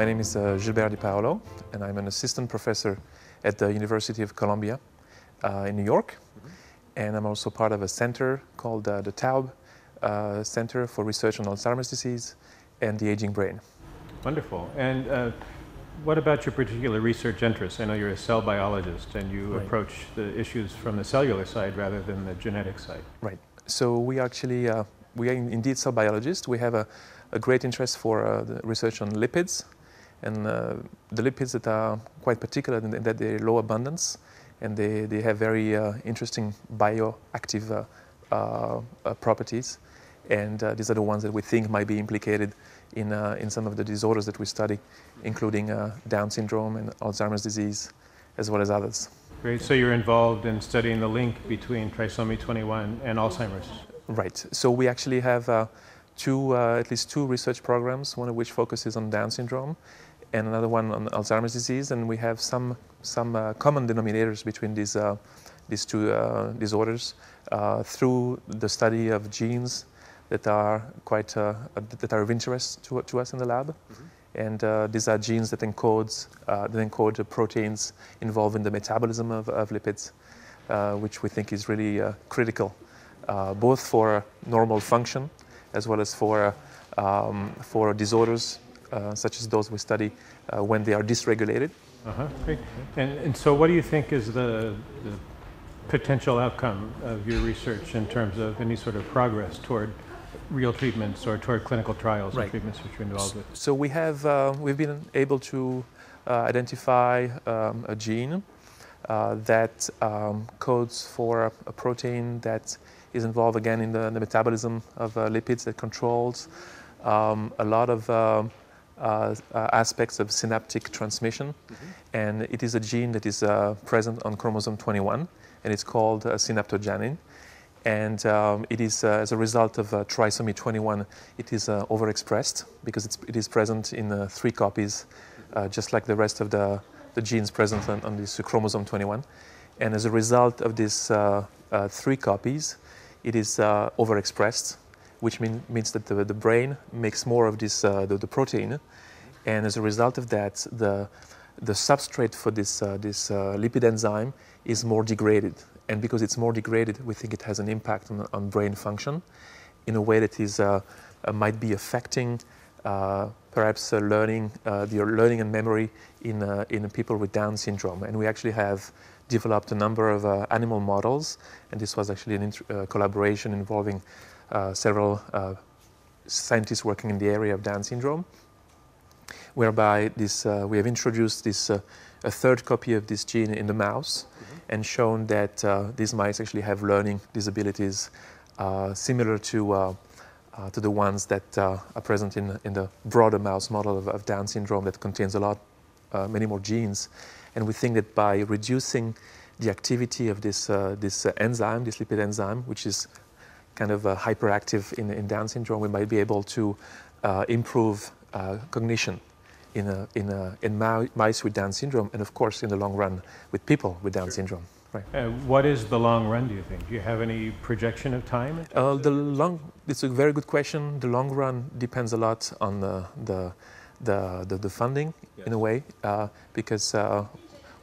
my name is uh, Gilbert Di Paolo, and I'm an assistant professor at the University of Columbia uh, in New York. Mm-hmm. And I'm also part of a center called uh, the Taub uh, Center for Research on Alzheimer's Disease and the Aging Brain. Wonderful. And uh, what about your particular research interests? I know you're a cell biologist and you right. approach the issues from the cellular side rather than the genetic side. Right. So we actually, uh, we are indeed cell biologists. We have a, a great interest for uh, the research on lipids and uh, the lipids that are quite particular in that they're low abundance and they, they have very uh, interesting bioactive uh, uh, properties. And these are the ones that we think might be implicated in, in some of the disorders that we study, including Down syndrome and Alzheimer's disease, as well as others. Great. So you're involved in studying the link between trisomy 21 and Alzheimer's. Right. So we actually have uh, two, uh, at least two research programs, one of which focuses on Down syndrome and another one on Alzheimer's disease. And we have some, some uh, common denominators between these, uh, these two uh, disorders uh, through the study of genes that are quite uh, that are of interest to, to us in the lab. Mm-hmm. And these are genes that encodes that encode proteins involved in the metabolism of, of lipids, which we think is really critical, both for normal function as well as for um, for disorders uh, such as those we study uh, when they are dysregulated. Uh-huh. Great. And, and so, what do you think is the, the potential outcome of your research in terms of any sort of progress toward real treatments or toward clinical trials right. or treatments which you're involved with? So we have uh, we've been able to uh, identify um, a gene uh, that um, codes for a, a, protein that is involved again in the, in the metabolism of lipids that controls um, a lot of um, uh, uh, aspects of synaptic transmission. Mm-hmm. And it is a gene that is uh, present on chromosome 21, and it's called synaptojanin. And um, it is, as a result of trisomy 21, it is overexpressed because it's, it is present in three copies, just like the rest of the, the genes present on, on this chromosome 21. And as a result of these three copies, it is overexpressed which mean, means that the, the brain makes more of this uh, the, the, protein, and as a result of that, the the substrate for this uh, this uh, lipid enzyme is more degraded, and because it's more degraded, we think it has an impact on, on brain function, in a way that is uh, uh, might be affecting. Uh, perhaps learning, the learning and memory in in people with Down syndrome, and we actually have developed a number of animal models, and this was actually a int- collaboration involving uh, several uh, scientists working in the area of Down syndrome, whereby this, uh, we have introduced this, a third copy of this gene in the mouse mm-hmm. and shown that these mice actually have learning disabilities similar to uh, to the ones that uh, are present in, in the broader mouse model of, of Down syndrome that contains a lot, uh, many more genes. And we think that by reducing the activity of this, this enzyme, this lipid enzyme, which is kind of uh, hyperactive in, in Down syndrome, we might be able to uh, improve uh, cognition in, a, in, a, in mice with Down syndrome, and of course, in the long run, with people with Down sure. syndrome. Right. Uh, what is the long run, do you think? Do you have any projection of time? Uh, the long, it's a very good question. The long run depends a lot on the, the, the, the, the funding, yes. in a way, uh, because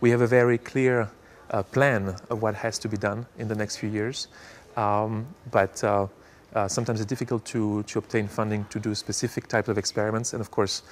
we have a very clear plan of what has to be done in the next few years. Um, but uh, uh, sometimes it's difficult to, to obtain funding to do specific type of experiments. And of course,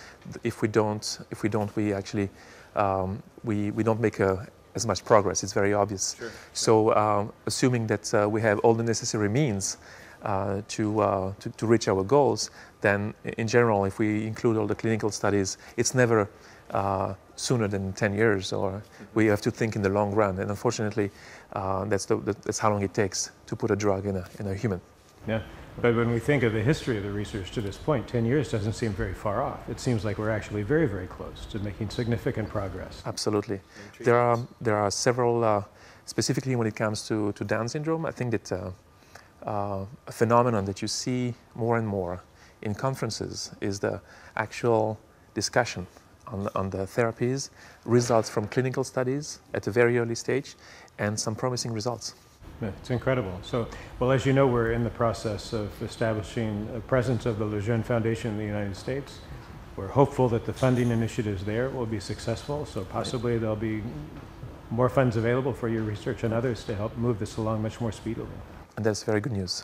if we don't, if we don't, we actually um, we, we don't make a, as much progress. It's very obvious. Sure. So, um, assuming that uh, we have all the necessary means uh, to, uh, to, to reach our goals, then in general, if we include all the clinical studies, it's never uh, sooner than 10 years, or we have to think in the long run. And unfortunately, uh, that's, the, that's how long it takes to put a drug in a, in a human. Yeah, but when we think of the history of the research to this point, 10 years doesn't seem very far off. It seems like we're actually very, very close to making significant progress. Absolutely. There are, there are several, uh, specifically when it comes to, to Down syndrome, I think that uh, a phenomenon that you see more and more in conferences is the actual discussion on, on the therapies, results from clinical studies at a very early stage, and some promising results. Yeah, it's incredible. So, well, as you know, we're in the process of establishing a presence of the Lejeune Foundation in the United States. we're hopeful that the funding initiatives there will be successful, so possibly there'll be more funds available for your research and others to help move this along much more speedily. And that's very good news.